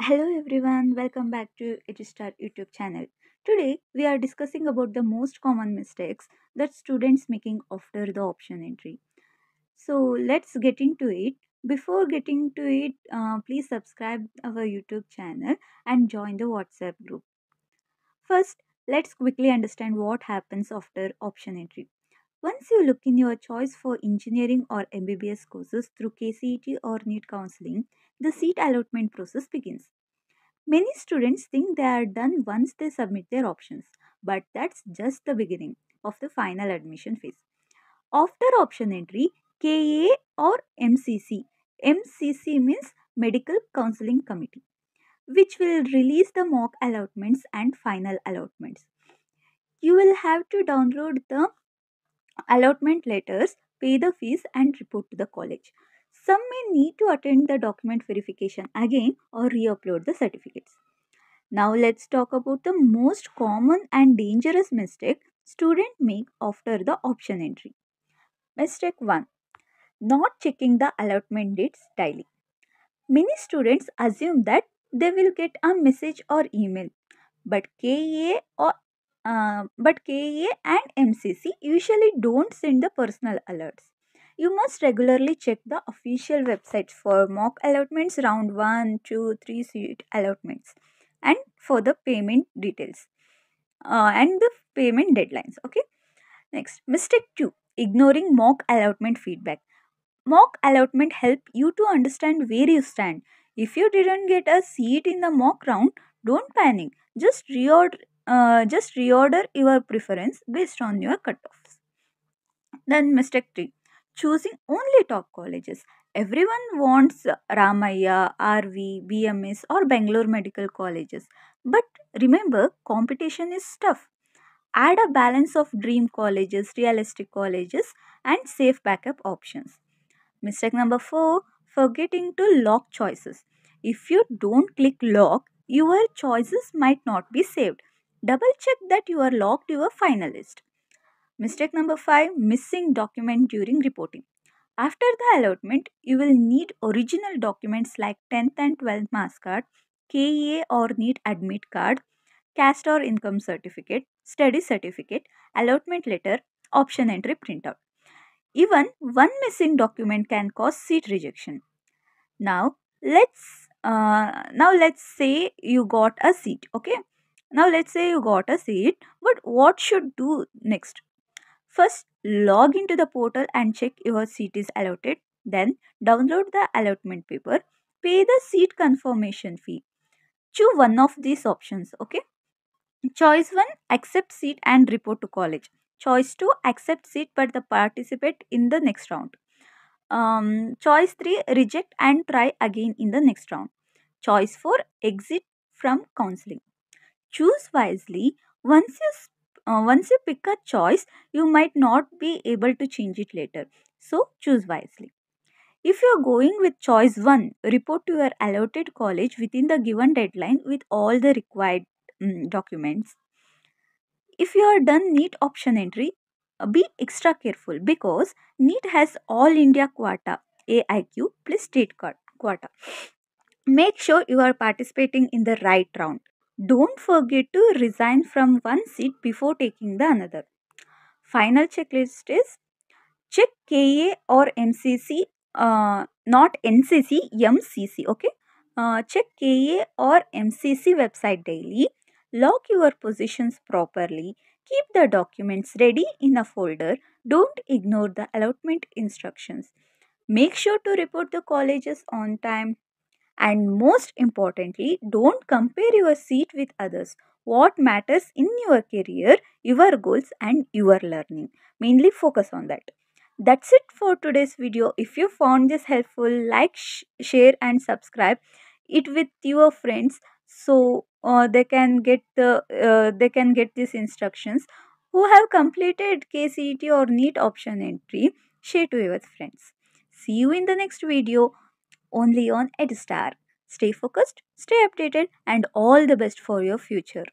Hello everyone, welcome back to Edustar YouTube channel. Today we are discussing about the most common mistakes that students making after the option entry. So let's get into it. Before getting to it, uh, please subscribe our YouTube channel and join the WhatsApp group. First, let's quickly understand what happens after option entry. Once you look in your choice for engineering or MBBS courses through KCET or NEET counseling, the seat allotment process begins. Many students think they are done once they submit their options, but that's just the beginning of the final admission phase. After option entry, KEA or MCC. MCC means Medical Counseling Committee, which will release the mock allotments and final allotments. You will have to download the allotment letters, pay the fees, and report to the college. Some may need to attend the document verification again or re upload the certificates. Now, let's talk about the most common and dangerous mistake students make after the option entry. Mistake 1 Not checking the allotment dates daily. Many students assume that they will get a message or email, but KEA or uh, but KEA and MCC usually don't send the personal alerts. You must regularly check the official websites for mock allotments, round 1, 2, 3 seat allotments, and for the payment details uh, and the payment deadlines. Okay. Next, mistake 2 ignoring mock allotment feedback. Mock allotment help you to understand where you stand. If you didn't get a seat in the mock round, don't panic. Just reorder, uh, just reorder your preference based on your cutoffs. Then mistake 3 choosing only top colleges. Everyone wants Ramaiah, RV, BMS or Bangalore medical colleges. But remember, competition is tough. Add a balance of dream colleges, realistic colleges and safe backup options. Mistake number 4 forgetting to lock choices. If you don't click lock, your choices might not be saved. Double check that you are locked your finalist. Mistake number 5 missing document during reporting. After the allotment, you will need original documents like 10th and 12th marks card, KEA or NEET admit card, caste or income certificate, study certificate, allotment letter, option entry printout. Even one missing document can cause seat rejection. Now let's uh, now let's say you got a seat. Okay. Now let's say you got a seat, but what should do next? First, log into the portal and check your seat is allotted. Then, download the allotment paper. Pay the seat confirmation fee. Choose one of these options. Okay. Choice 1 accept seat and report to college. Choice 2 accept seat but the participate in the next round. Um, choice 3 reject and try again in the next round. Choice 4 exit from counseling. Choose wisely. Once you uh, once you pick a choice, you might not be able to change it later. So choose wisely. If you are going with choice 1, report to your allotted college within the given deadline with all the required um, documents. If you are done NEET option entry, uh, be extra careful because NEET has all India quota AIQ plus state quota. Make sure you are participating in the right round. Don't forget to resign from one seat before taking the another. Final checklist is check KEA or MCC, uh, not NCC, MCC, okay? Uh, check KEA or MCC website daily. Lock your positions properly. Keep the documents ready in a folder. Don't ignore the allotment instructions. Make sure to report the colleges on time. And most importantly, don't compare your seat with others. What matters in your career, your goals, and your learning. Mainly focus on that. That's it for today's video. If you found this helpful, like, sh share, and subscribe it with your friends so uh, they can get the uh, they can get these instructions who have completed KCET or NEET option entry. Share to your friends. See you in the next video only on Edustar. Stay focused, stay updated, and all the best for your future.